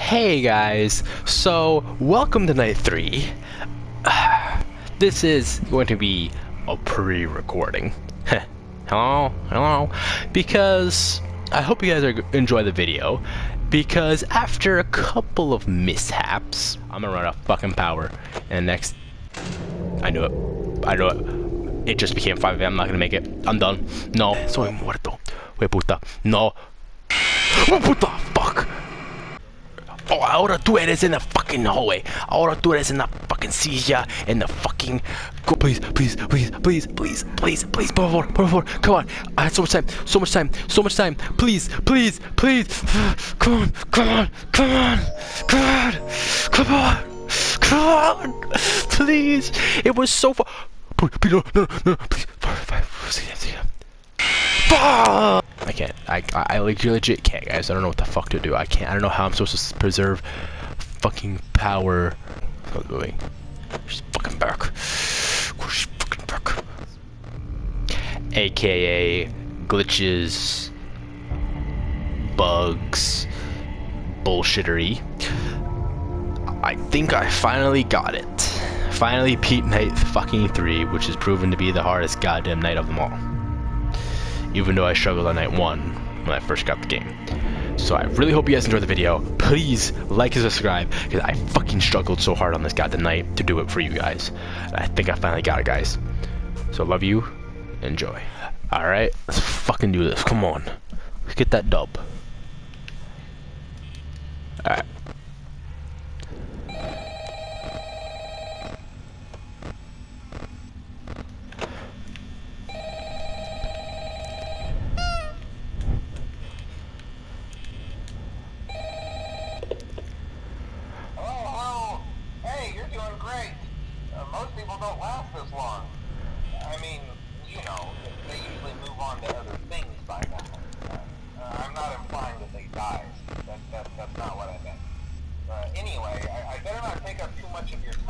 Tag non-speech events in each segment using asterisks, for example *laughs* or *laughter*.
Hey guys, so welcome to night three. *sighs* This is going to be a pre-recording. *laughs* hello, hello, because I hope you guys are enjoy the video. Because after a couple of mishaps, I'm gonna run out of fucking power. And next, I knew it. I knew it. It just became 5 a.m. I'm not gonna make it. I'm done. No, soy muerto. We puta. No. Oh, puta. Oh, ahora tú eres in the fucking hallway. Ahora tú eres in the fucking silla, in the fucking. Go, please, please, please, please, please, please, please, por favor, por favor. Come on. I had so much time, so much time, so much time. Please, please, please. *sighs* Come on, come on, come on, come on, come on, come on. Please. It was so far. No, no, no, please. I can't. I, I, I legit can't, guys. I don't know what the fuck to do. I can't. I don't know how I'm supposed to preserve fucking power. What's doing? She's fucking back. She's fucking back. AKA glitches, bugs, bullshittery. I think I finally got it. Finally, Pete Night fucking 3, which has proven to be the hardest goddamn night of them all even though I struggled on night one when I first got the game. So I really hope you guys enjoyed the video. Please like and subscribe because I fucking struggled so hard on this goddamn night to do it for you guys. I think I finally got it, guys. So love you. Enjoy. Alright, let's fucking do this. Come on. Let's get that dub. Alright. Hello, hello. Hey, you're doing great. Uh, most people don't last this long. I mean, you know, they usually move on to other things by now. Uh, uh, I'm not implying that they die. That, that, that's not what I meant. Uh, anyway, I, I better not take up too much of your time.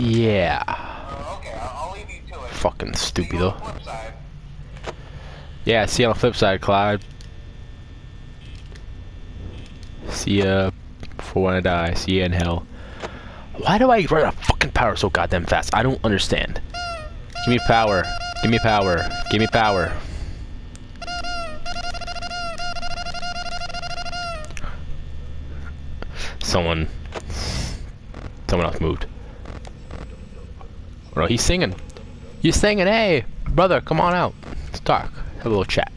Yeah. Uh, okay, I'll, I'll leave you to it. Fucking stupid though. on the flip side. Yeah, see you on the flip side, Clyde. See ya before when I die. See ya in hell. Why do I run out of fucking power so goddamn fast? I don't understand. Give me power. Give me power. Give me power. Someone. Someone else moved. Oh, he's singing. He's singing, hey, brother, come on out. Let's talk. Have a little chat.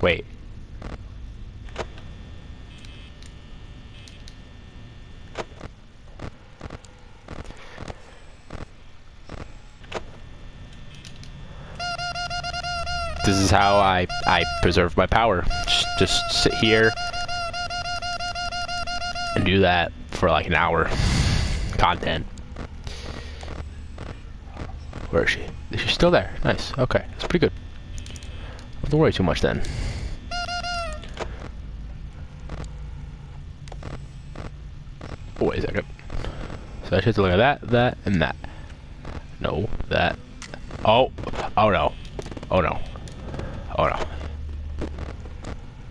Wait. This is how I I preserve my power. Just, just sit here and do that for like an hour. Content. Where is she? She's still there. Nice. Okay, that's pretty good. Don't worry too much then. Oh, wait a second. So I should look at that, that, and that. No, that. Oh, oh no. Oh no. Oh no.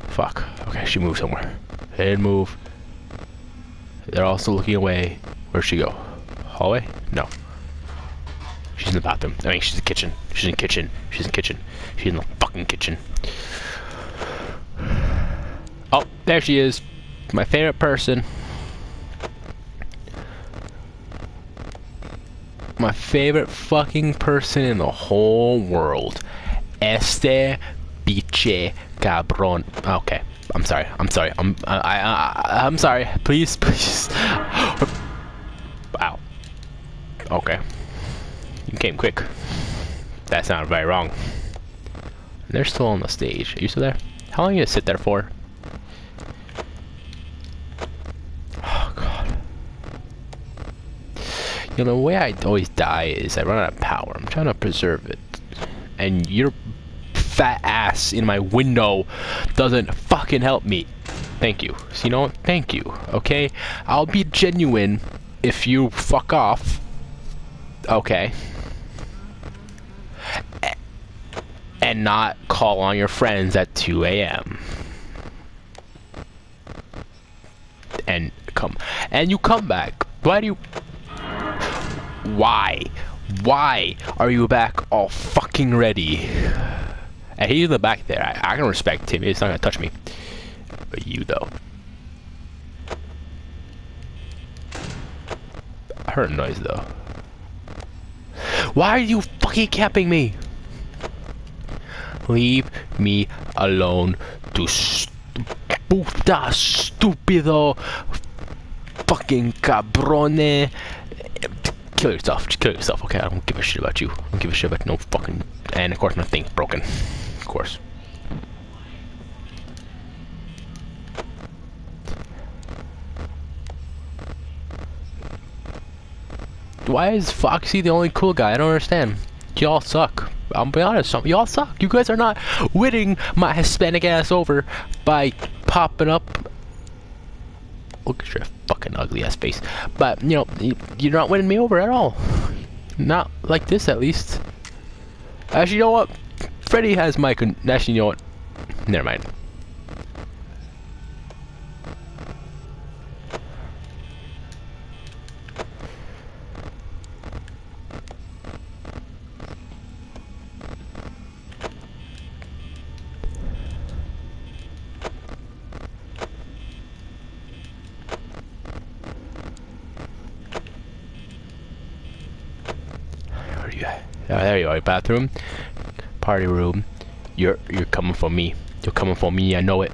Fuck. Okay, she moved somewhere. They didn't move. They're also looking away. Where'd she go? Hallway? No. She's in the bathroom. I mean, she's in the kitchen. She's in the kitchen. She's in the kitchen. She's in the fucking kitchen. Oh, there she is. My favorite person. My favorite fucking person in the whole world. Este biche cabron. Okay. I'm sorry. I'm sorry. I'm I, I, I I'm sorry. Please, *laughs* please. wow. Okay. You came quick. That sounded very wrong. They're still on the stage. Are you still there? How long are you gonna sit there for? Oh god. You know, the way I always die is I run out of power. I'm trying to preserve it. And your fat ass in my window doesn't fucking help me. Thank you. So you know what? Thank you. Okay? I'll be genuine if you fuck off. Okay. And not call on your friends at 2 a.m. And come. And you come back. Why do you. Why? Why are you back all fucking ready? And he's in the back there. I, I can respect him. He's not gonna touch me. But you though. I heard a noise though. Why are you fucking capping me? Leave me alone, tu puta stupido fucking cabrone. Kill yourself. Just kill yourself, okay? I don't give a shit about you. I don't give a shit about no fucking. And of course, my thing's broken. Of course. Why is Foxy the only cool guy? I don't understand. Y'all suck. I'll be honest, some y'all suck. You guys are not winning my Hispanic ass over by popping up. Look at your fucking ugly ass face. But you know, you- you're not winning me over at all. Not like this, at least. Actually, you know what? Freddy has my. Con- Actually, you know what? Never mind. Oh, there you are. Bathroom, party room. You're you're coming for me. You're coming for me. I know it.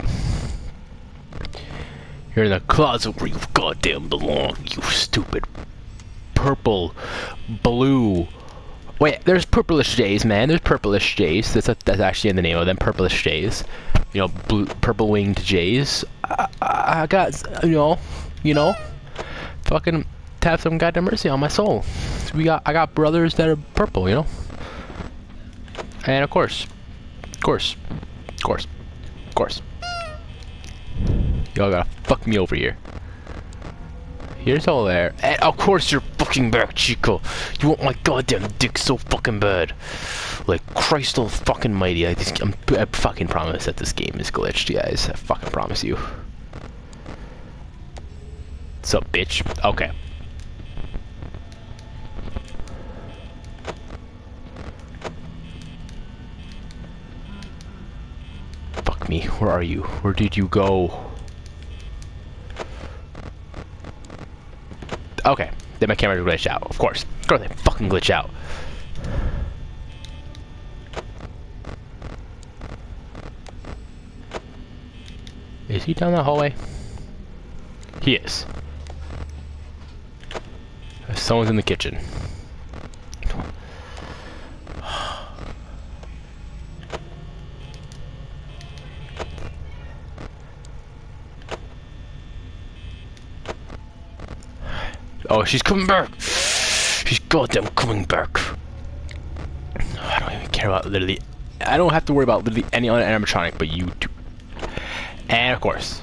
You're in the closet where you goddamn belong. You stupid purple, blue. Wait, there's purplish jays, man. There's purplish jays. That's a, that's actually in the name of them. Purplish jays. You know, blue, purple winged jays. I, I, I got you know, you know, fucking have some goddamn mercy on my soul. We got I got brothers that are purple, you know. And of course, of course, of course, of course. Y'all gotta fuck me over here. Here's all there. And of course you're fucking back, Chico. You want my goddamn dick so fucking bad. Like Christ fucking mighty. I, just, I'm, I fucking promise that this game is glitched, guys. I fucking promise you. Up, bitch? Okay. Fuck me. Where are you? Where did you go? Okay. Then my camera glitched out. Of course. Of course they fucking glitch out. Is he down the hallway? He is. Someone's in the kitchen. Oh, she's coming back. She's goddamn coming back. I don't even care about literally. I don't have to worry about literally any other animatronic but you two. And of course,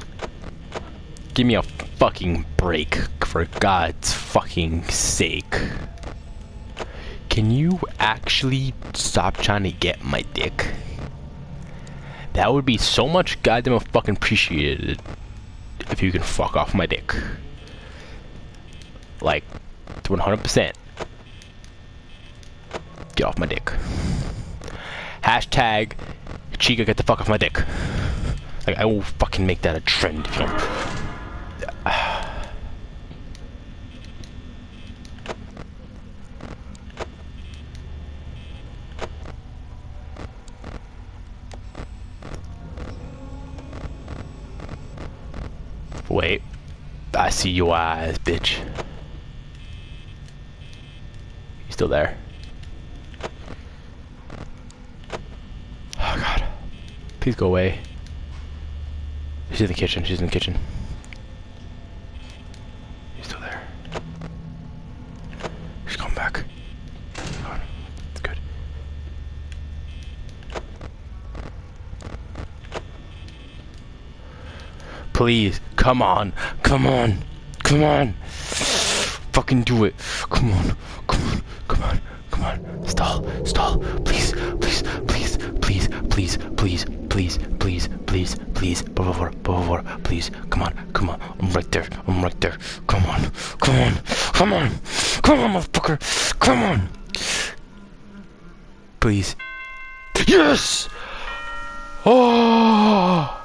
give me a fucking break for God's fucking sake. Can you actually stop trying to get my dick? That would be so much goddamn fucking appreciated if you can fuck off my dick. Like, 100%. Get off my dick. Hashtag Chica get the fuck off my dick. Like, I will fucking make that a trend if you don't. *sighs* Wait. I see your eyes, bitch still there. Oh god. Please go away. She's in the kitchen, she's in the kitchen. She's still there. She's coming back. It's good. Please, come on, come on, come on. Fucking do it. Come on, come on, come on, come on. Stall, stall. Please, please, please, please, please, please, please, please, please, please. Por favor, por favor, please. Come on, come on. I'm right there. I'm right there. Come on, come on, come on, come on, motherfucker. Come on. Please. Yes! Oh!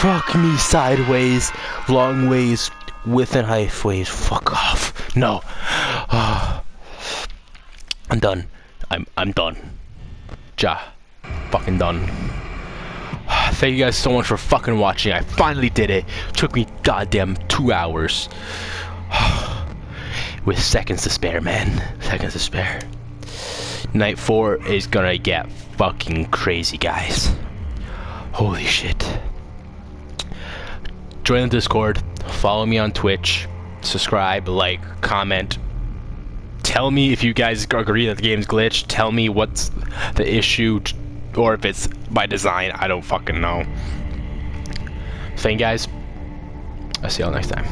Fuck me sideways, long ways, width an height ways. Fuck off. No. *sighs* I'm done. I'm I'm done. Ja. Fucking done. *sighs* Thank you guys so much for fucking watching. I finally did it. Took me goddamn two hours. *sighs* With seconds to spare, man. Seconds to spare. Night four is gonna get fucking crazy, guys. Holy shit. Join the Discord. Follow me on Twitch. Subscribe, like, comment. Tell me if you guys agree that the game's glitched. Tell me what's the issue, or if it's by design. I don't fucking know. Thank you guys. I'll see y'all next time.